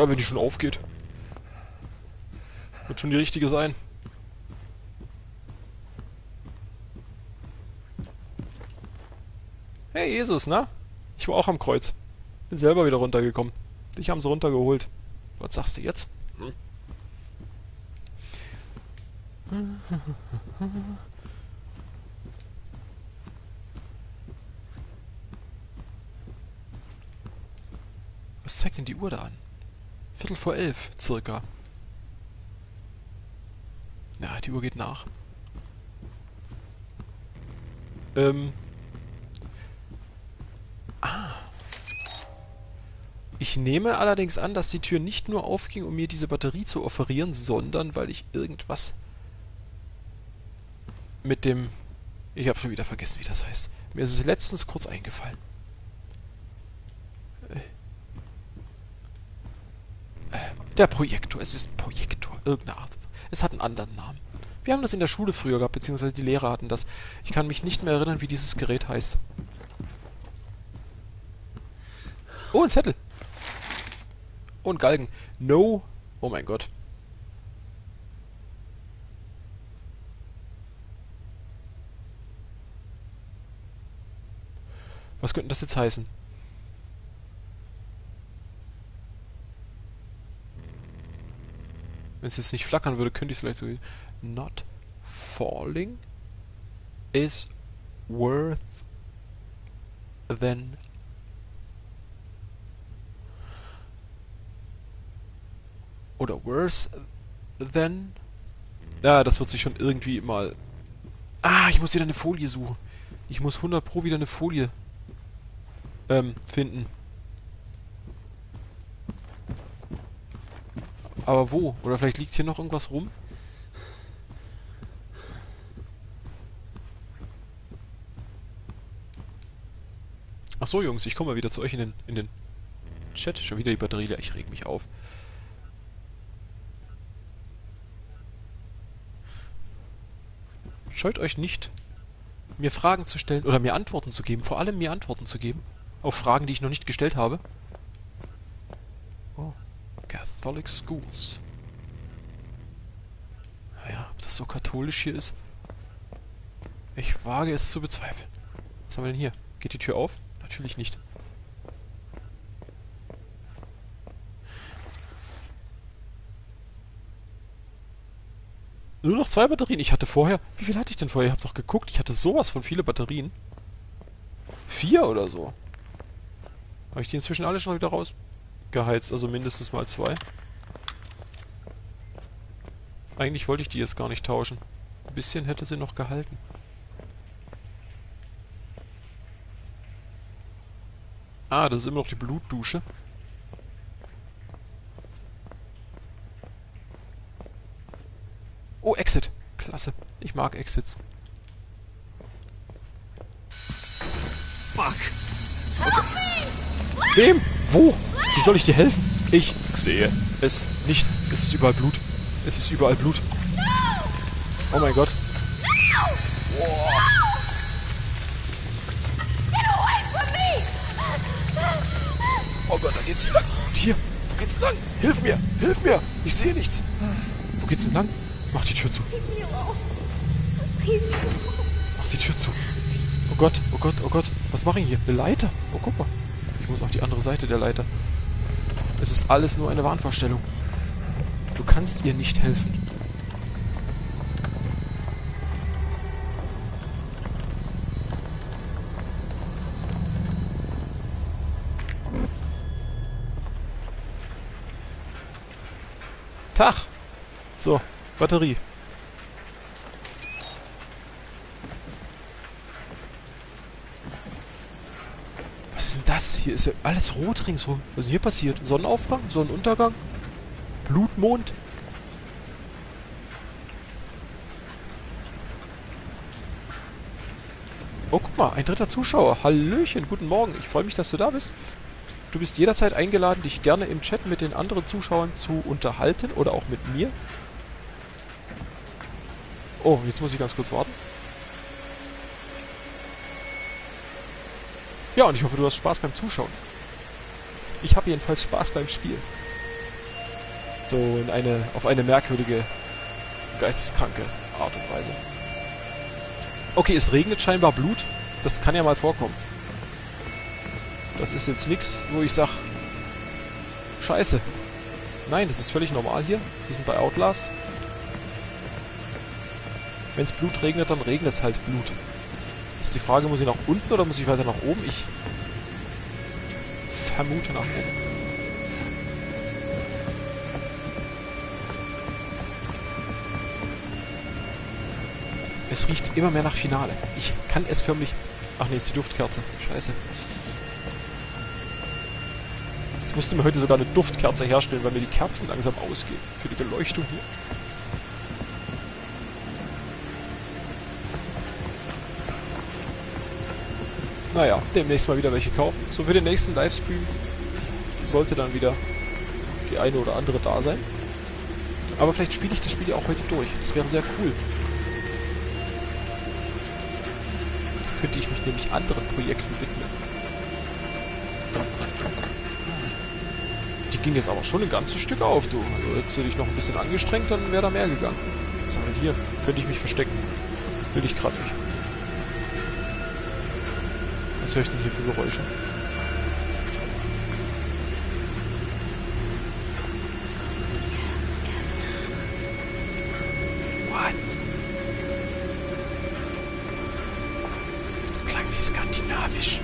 Naja, wenn die schon aufgeht. Wird schon die richtige sein. Hey Jesus, na? Ich war auch am Kreuz. Bin selber wieder runtergekommen. Dich haben sie runtergeholt. Was sagst du jetzt? Was zeigt denn die Uhr da an? Viertel vor elf, circa. Ja, die Uhr geht nach. Ähm. Ah. Ich nehme allerdings an, dass die Tür nicht nur aufging, um mir diese Batterie zu offerieren, sondern weil ich irgendwas mit dem... Ich habe schon wieder vergessen, wie das heißt. Mir ist es letztens kurz eingefallen. Der Projektor. Es ist ein Projektor. Irgendeine Art. Es hat einen anderen Namen. Wir haben das in der Schule früher gehabt, beziehungsweise die Lehrer hatten das. Ich kann mich nicht mehr erinnern, wie dieses Gerät heißt. Oh, ein Zettel. Und Galgen. No. Oh mein Gott. Was könnte das jetzt heißen? Wenn es jetzt nicht flackern würde, könnte ich es vielleicht so... Not falling is worth than... Oder worse than... Ja, das wird sich schon irgendwie mal... Ah, ich muss wieder eine Folie suchen. Ich muss 100 Pro wieder eine Folie ähm, finden. Aber wo? Oder vielleicht liegt hier noch irgendwas rum? Ach so, Jungs, ich komme mal wieder zu euch in den, in den Chat. Schon wieder die Batterie. Ich reg mich auf. Scheut euch nicht, mir Fragen zu stellen oder mir Antworten zu geben. Vor allem mir Antworten zu geben. Auf Fragen, die ich noch nicht gestellt habe. Oh. Catholic Schools. Naja, ob das so katholisch hier ist? Ich wage es zu bezweifeln. Was haben wir denn hier? Geht die Tür auf? Natürlich nicht. Nur noch zwei Batterien. Ich hatte vorher... Wie viel hatte ich denn vorher? Ich hab doch geguckt. Ich hatte sowas von viele Batterien. Vier oder so. Habe ich die inzwischen alle schon wieder raus? Geheizt, also mindestens mal zwei. Eigentlich wollte ich die jetzt gar nicht tauschen. Ein bisschen hätte sie noch gehalten. Ah, das ist immer noch die Blutdusche. Oh, Exit. Klasse. Ich mag Exits. Fuck. Okay. Wem? Wo? Wie soll ich dir helfen? Ich sehe es nicht. Es ist überall Blut. Es ist überall Blut. Oh mein Gott. Oh Gott, da geht's lang. Hier, wo geht's lang? Hilf mir, hilf mir. Ich sehe nichts. Wo geht's denn lang? Mach die Tür zu. Mach die Tür zu. Oh Gott, oh Gott, oh Gott. Was mache ich hier? Eine Leiter. Oh, guck mal. Ich muss auf die andere Seite der Leiter. Es ist alles nur eine Wahnvorstellung. Du kannst ihr nicht helfen. Tag! So, Batterie. das? Hier ist ja alles rot ringsrum. Was ist denn hier passiert? Sonnenaufgang? Sonnenuntergang? Blutmond? Oh, guck mal, ein dritter Zuschauer. Hallöchen, guten Morgen. Ich freue mich, dass du da bist. Du bist jederzeit eingeladen, dich gerne im Chat mit den anderen Zuschauern zu unterhalten oder auch mit mir. Oh, jetzt muss ich ganz kurz warten. Ja, und ich hoffe, du hast Spaß beim Zuschauen. Ich habe jedenfalls Spaß beim Spiel. So in eine, auf eine merkwürdige, geisteskranke Art und Weise. Okay, es regnet scheinbar Blut. Das kann ja mal vorkommen. Das ist jetzt nichts, wo ich sag, scheiße. Nein, das ist völlig normal hier. Wir sind bei Outlast. Wenn es Blut regnet, dann regnet es halt Blut. Ist die Frage, muss ich nach unten oder muss ich weiter nach oben? Ich vermute nach oben. Es riecht immer mehr nach Finale. Ich kann es förmlich... Ach nee, ist die Duftkerze. Scheiße. Ich musste mir heute sogar eine Duftkerze herstellen, weil mir die Kerzen langsam ausgehen. Für die Beleuchtung hier. Naja, demnächst mal wieder welche kaufen. So für den nächsten Livestream sollte dann wieder die eine oder andere da sein. Aber vielleicht spiele ich das Spiel ja auch heute durch. Das wäre sehr cool. könnte ich mich nämlich anderen Projekten widmen. Die ging jetzt aber schon ein ganzes Stück auf, du. Also hättest du dich noch ein bisschen angestrengt, dann wäre da mehr gegangen. Was haben wir hier? Könnte ich mich verstecken. Will ich gerade nicht. Was höre ich denn hier für Geräusche? skandinavisch.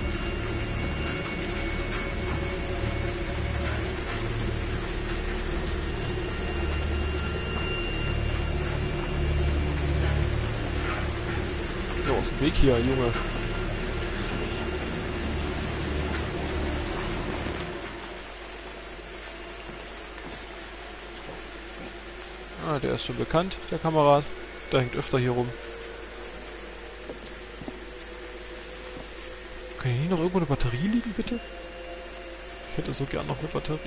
Jo, ist ein Weg hier, Junge. Der ist schon bekannt, der Kamerad. Der hängt öfter hier rum. Kann hier noch irgendwo eine Batterie liegen, bitte? Ich hätte so gern noch eine Batterie.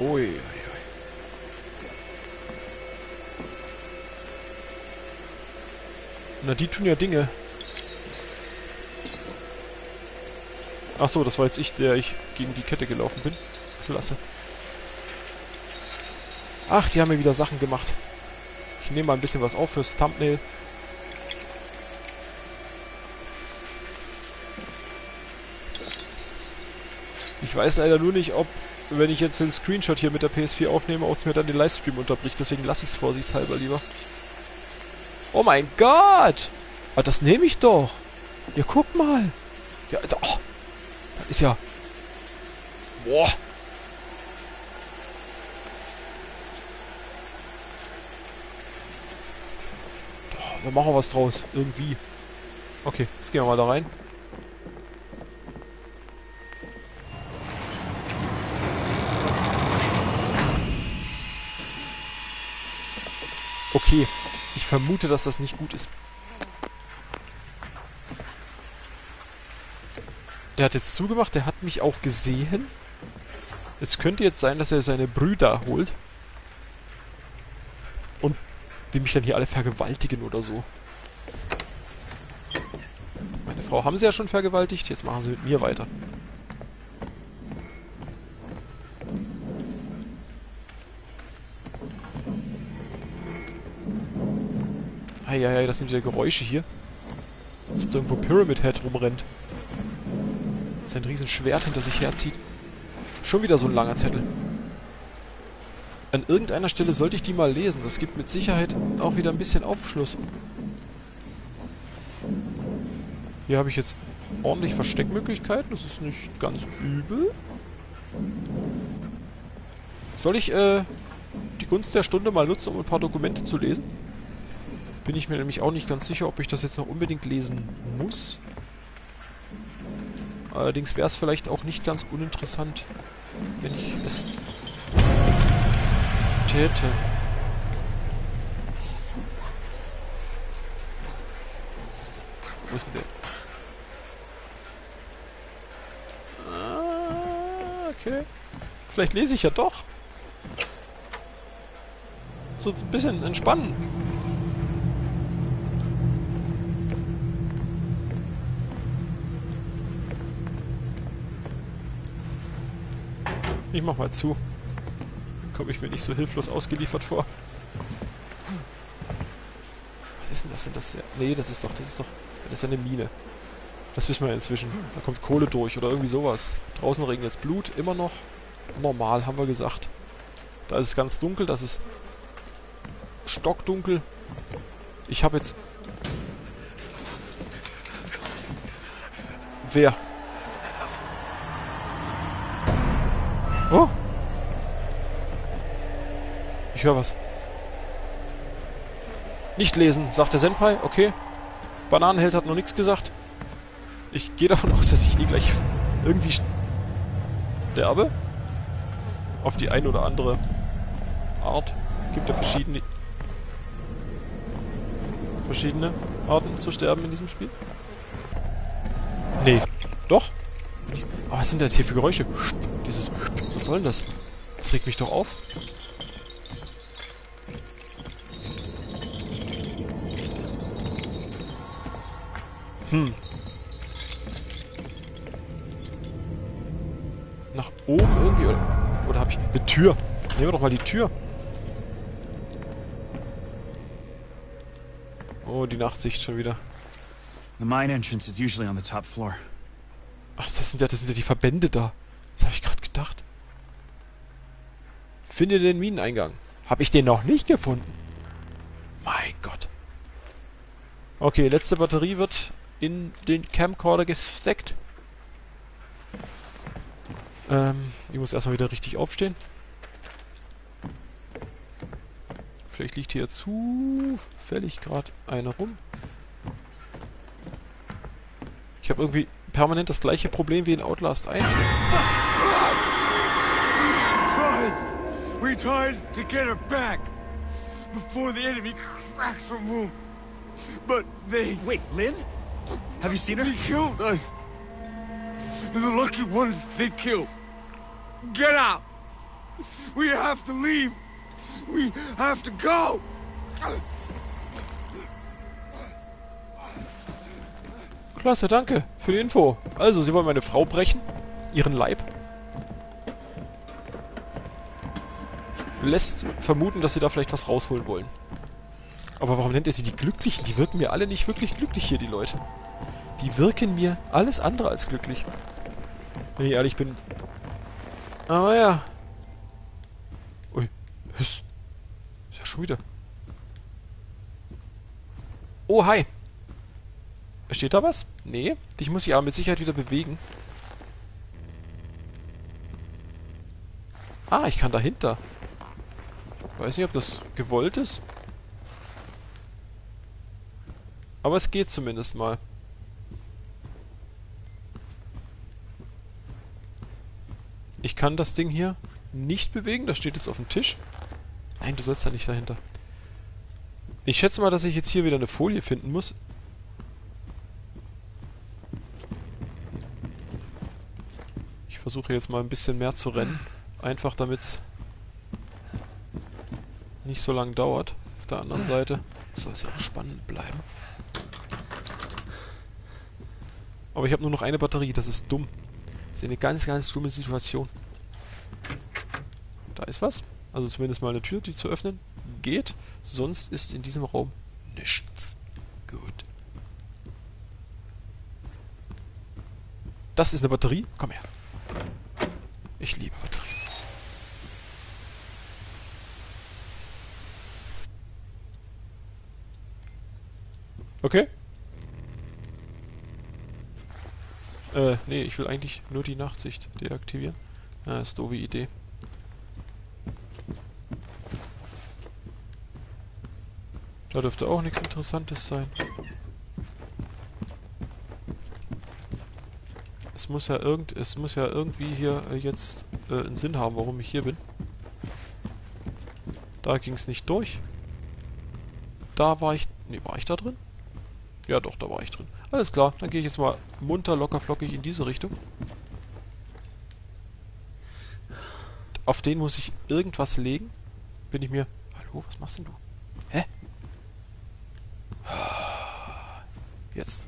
Ui, ui, ui. Na, die tun ja Dinge. Ach so, das war jetzt ich, der ich gegen die Kette gelaufen bin. Klasse. Ach, die haben mir wieder Sachen gemacht. Ich nehme mal ein bisschen was auf fürs Thumbnail. Ich weiß leider nur nicht, ob, wenn ich jetzt den Screenshot hier mit der PS4 aufnehme, ob es mir dann den Livestream unterbricht. Deswegen lasse ich es vorsichtshalber lieber. Oh mein Gott! Ah, das nehme ich doch! Ja, guck mal! Ist ja... Boah! Machen wir was draus. Irgendwie. Okay, jetzt gehen wir mal da rein. Okay. Ich vermute, dass das nicht gut ist. Der hat jetzt zugemacht, der hat mich auch gesehen. Es könnte jetzt sein, dass er seine Brüder holt die mich dann hier alle vergewaltigen oder so. Meine Frau haben sie ja schon vergewaltigt, jetzt machen sie mit mir weiter. Eieiei, das sind wieder Geräusche hier. Als ob da irgendwo Pyramid Head rumrennt. Sein riesen Schwert hinter sich herzieht. Schon wieder so ein langer Zettel. An irgendeiner Stelle sollte ich die mal lesen. Das gibt mit Sicherheit auch wieder ein bisschen Aufschluss. Hier habe ich jetzt ordentlich Versteckmöglichkeiten. Das ist nicht ganz übel. Soll ich äh, die Gunst der Stunde mal nutzen, um ein paar Dokumente zu lesen? Bin ich mir nämlich auch nicht ganz sicher, ob ich das jetzt noch unbedingt lesen muss. Allerdings wäre es vielleicht auch nicht ganz uninteressant, wenn ich es täte. Wo ist denn der? Ah, okay. Vielleicht lese ich ja doch. So ein bisschen entspannen. Ich mach mal zu. Komme ich mir nicht so hilflos ausgeliefert vor. Was ist denn das? Sind das ja... Nee, das ist doch... Das ist doch... Das ist ja eine Mine. Das wissen wir inzwischen. Da kommt Kohle durch oder irgendwie sowas. Draußen regnet jetzt Blut. Immer noch normal, haben wir gesagt. Da ist es ganz dunkel. Das ist stockdunkel. Ich habe jetzt... Wer? Oh! Ich höre was. Nicht lesen, sagt der Senpai. Okay. Bananenheld hat noch nichts gesagt. Ich gehe davon aus, dass ich eh gleich irgendwie sterbe. Auf die eine oder andere Art. Gibt ja verschiedene verschiedene Arten zu sterben in diesem Spiel. Nee. Doch? Aber was sind das hier für Geräusche? Dieses... Was soll denn das? Das regt mich doch auf. Hm. Nach oben irgendwie, oder? Oder habe ich... Eine Tür. Nehmen wir doch mal die Tür. Oh, die Nachtsicht schon wieder. The mine entrance is usually on the top floor. Ach, das sind ja, das sind ja die Verbände da. Das habe ich gerade gedacht. Finde den Mineneingang. Habe ich den noch nicht gefunden? Mein Gott. Okay, letzte Batterie wird in den Camcorder gesteckt. Ähm, ich muss erstmal wieder richtig aufstehen. Vielleicht liegt hier zufällig gerade einer rum. Ich habe irgendwie permanent das gleiche Problem wie in Outlast 1. tried. We tried to get her back before the enemy cracks her womb. But they Wait, Lynn? Have you seen her? they killed us. The lucky ones they killed. Get out. We have to leave. We have to go. Klasse, danke für die Info. Also, Sie wollen meine Frau brechen? Ihren Leib? Lässt vermuten, dass Sie da vielleicht was rausholen wollen. Aber warum nennt er sie die Glücklichen? Die wirken mir alle nicht wirklich glücklich hier, die Leute. Die wirken mir alles andere als glücklich. Wenn ich ehrlich bin. Aber ja. Ui. Ist ja schon wieder. Oh, hi. Steht da was? Nee. Ich muss sie aber mit Sicherheit wieder bewegen. Ah, ich kann dahinter. Weiß nicht, ob das gewollt ist. Aber es geht zumindest mal. Ich kann das Ding hier nicht bewegen. Das steht jetzt auf dem Tisch. Nein, du sollst da nicht dahinter. Ich schätze mal, dass ich jetzt hier wieder eine Folie finden muss. Versuche jetzt mal ein bisschen mehr zu rennen. Einfach damit es nicht so lang dauert. Auf der anderen Seite soll es ja auch spannend bleiben. Aber ich habe nur noch eine Batterie, das ist dumm. Das ist eine ganz, ganz dumme Situation. Da ist was. Also zumindest mal eine Tür, die zu öffnen geht. Sonst ist in diesem Raum nichts. Gut. Das ist eine Batterie. Komm her. Ich liebe Batterien. Okay. Äh, nee, ich will eigentlich nur die Nachtsicht deaktivieren. Ah, ist doofe Idee. Da dürfte auch nichts Interessantes sein. Es muss ja irgend, es muss ja irgendwie hier äh, jetzt äh, einen Sinn haben, warum ich hier bin. Da ging es nicht durch. Da war ich, nee, war ich da drin? Ja doch, da war ich drin. Alles klar, dann gehe ich jetzt mal munter, locker, flockig in diese Richtung. Auf den muss ich irgendwas legen. Bin ich mir... Hallo, was machst denn du? Hä? Jetzt.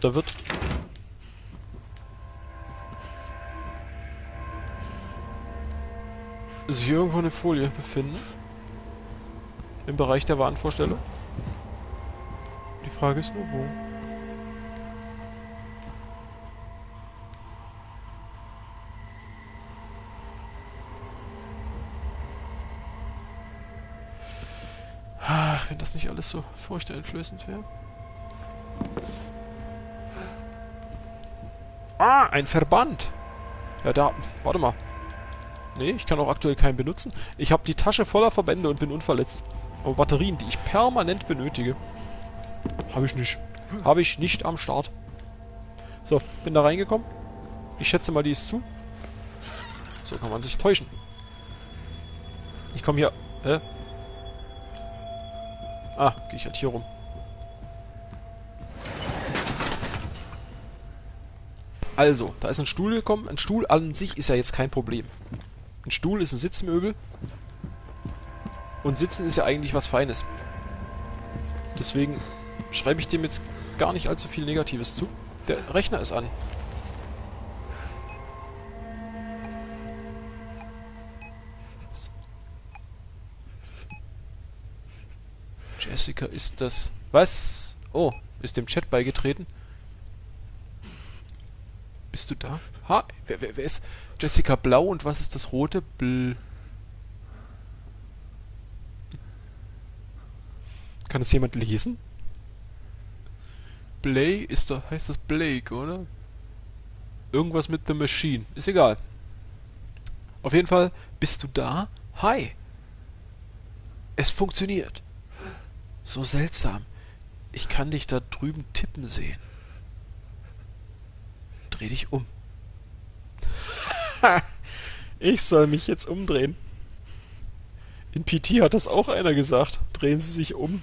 Da wird... sich irgendwo eine Folie befinden. Im Bereich der Warenvorstellung. Die Frage ist nur, wo. Wenn das nicht alles so furchteinflößend wäre. Ah, ein Verband. Ja, da. Warte mal. Nee, ich kann auch aktuell keinen benutzen. Ich habe die Tasche voller Verbände und bin unverletzt. Aber Batterien, die ich permanent benötige, habe ich nicht. Habe ich nicht am Start. So, bin da reingekommen. Ich schätze mal, die ist zu. So kann man sich täuschen. Ich komme hier... Hä? Ah, gehe ich halt hier rum. Also, da ist ein Stuhl gekommen. Ein Stuhl an sich ist ja jetzt kein Problem. Ein Stuhl ist ein Sitzmöbel. Und Sitzen ist ja eigentlich was Feines. Deswegen schreibe ich dem jetzt gar nicht allzu viel Negatives zu. Der Rechner ist an. Jessica ist das... Was? Oh, ist dem Chat beigetreten. Bist du da? Ha, wer, wer, wer ist Jessica Blau und was ist das rote? Bl Kann das jemand lesen? Blake ist da, heißt das Blake, oder? Irgendwas mit The Machine. Ist egal. Auf jeden Fall, bist du da? Hi! Es funktioniert. So seltsam. Ich kann dich da drüben tippen sehen. Dreh dich um. ich soll mich jetzt umdrehen. In PT hat das auch einer gesagt. Drehen Sie sich um.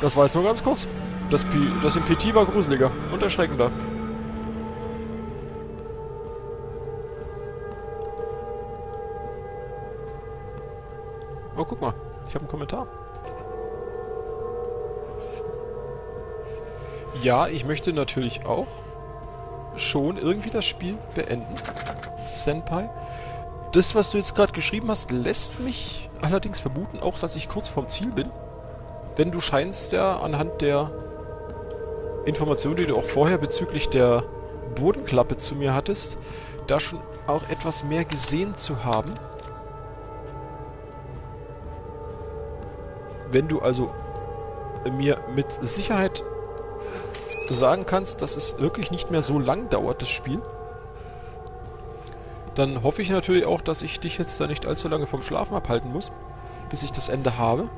Das war jetzt nur ganz kurz. Das, P das in PT war gruseliger und erschreckender. Oh, guck mal. Ich habe einen Kommentar. Ja, ich möchte natürlich auch schon irgendwie das Spiel beenden. Senpai. Das, was du jetzt gerade geschrieben hast, lässt mich allerdings vermuten auch, dass ich kurz vorm Ziel bin. Denn du scheinst ja anhand der Informationen, die du auch vorher bezüglich der Bodenklappe zu mir hattest, da schon auch etwas mehr gesehen zu haben. Wenn du also mir mit Sicherheit sagen kannst, dass es wirklich nicht mehr so lang dauert, das Spiel, dann hoffe ich natürlich auch, dass ich dich jetzt da nicht allzu lange vom Schlafen abhalten muss, bis ich das Ende habe.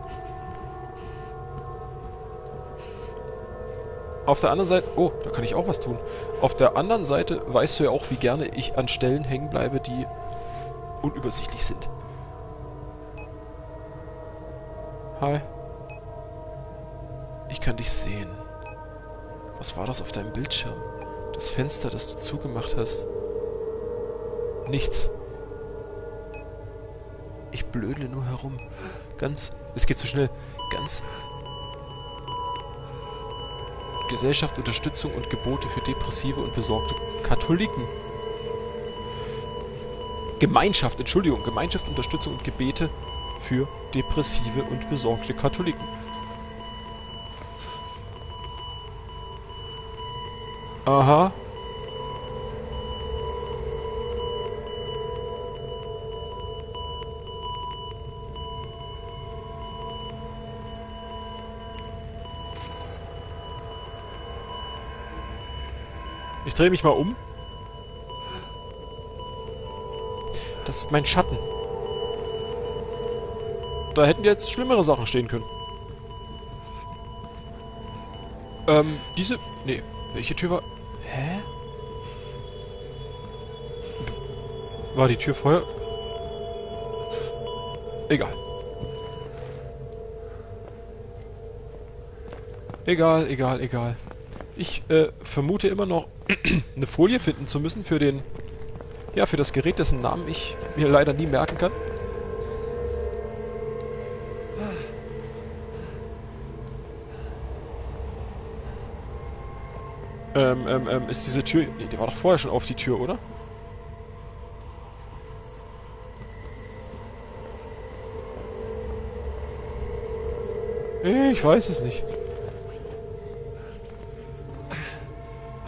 Auf der anderen Seite... Oh, da kann ich auch was tun. Auf der anderen Seite weißt du ja auch, wie gerne ich an Stellen hängen bleibe, die unübersichtlich sind. Hi. Ich kann dich sehen. Was war das auf deinem Bildschirm? Das Fenster, das du zugemacht hast. Nichts. Ich blödle nur herum. Ganz... Es geht so schnell. Ganz Gesellschaft Unterstützung und Gebote für depressive und besorgte Katholiken. Gemeinschaft, Entschuldigung, Gemeinschaft, Unterstützung und Gebete für depressive und besorgte Katholiken. Aha. Ich drehe mich mal um. Das ist mein Schatten. Da hätten jetzt schlimmere Sachen stehen können. Ähm, diese... Nee, welche Tür war... Hä? War die Tür vorher... Egal. Egal, egal, egal. Ich äh, vermute immer noch eine Folie finden zu müssen für den... Ja, für das Gerät, dessen Namen ich mir leider nie merken kann. Ähm, ähm, ähm, ist diese Tür... Nee, die war doch vorher schon auf die Tür, oder? Ich weiß es nicht.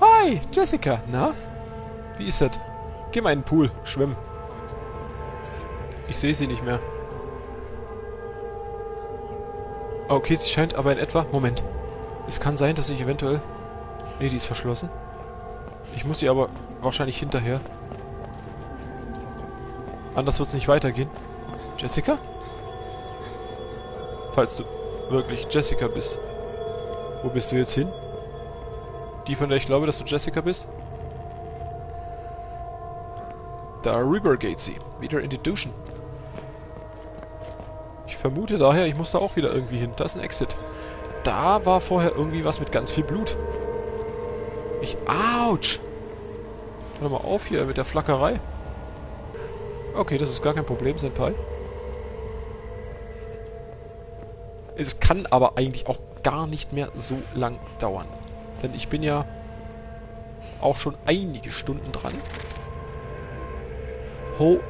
Hi, Jessica. Na? Wie ist das? Geh mal in den Pool, schwimmen. Ich sehe sie nicht mehr. Okay, sie scheint aber in etwa... Moment. Es kann sein, dass ich eventuell... Ne, die ist verschlossen. Ich muss sie aber wahrscheinlich hinterher. Anders wird es nicht weitergehen. Jessica? Falls du wirklich Jessica bist. Wo bist du jetzt hin? Die, von der ich glaube, dass du Jessica bist? Da rüber geht sie. Wieder in die Duschen. Ich vermute daher, ich muss da auch wieder irgendwie hin. Da ist ein Exit. Da war vorher irgendwie was mit ganz viel Blut. Ich... Autsch! Hör mal auf hier mit der Flackerei. Okay, das ist gar kein Problem, Senpai. Es kann aber eigentlich auch gar nicht mehr so lang dauern. Denn ich bin ja auch schon einige Stunden dran. Ho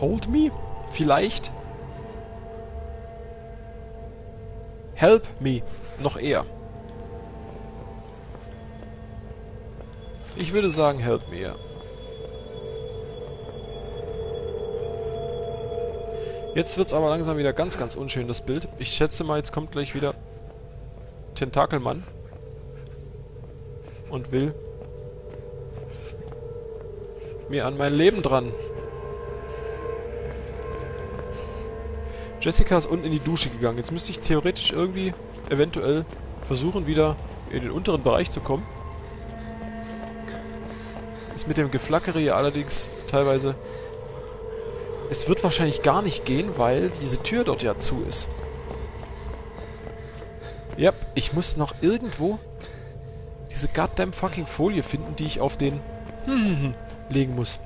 Hold me? Vielleicht? Help me. Noch eher. Ich würde sagen, help me, ja. Jetzt wird es aber langsam wieder ganz, ganz unschön, das Bild. Ich schätze mal, jetzt kommt gleich wieder Tentakelmann und will mir an mein Leben dran. Jessica ist unten in die Dusche gegangen. Jetzt müsste ich theoretisch irgendwie, eventuell, versuchen wieder in den unteren Bereich zu kommen. Ist mit dem Geflackere hier allerdings teilweise es wird wahrscheinlich gar nicht gehen, weil diese Tür dort ja zu ist. Ja, ich muss noch irgendwo diese goddamn fucking Folie finden, die ich auf den legen muss.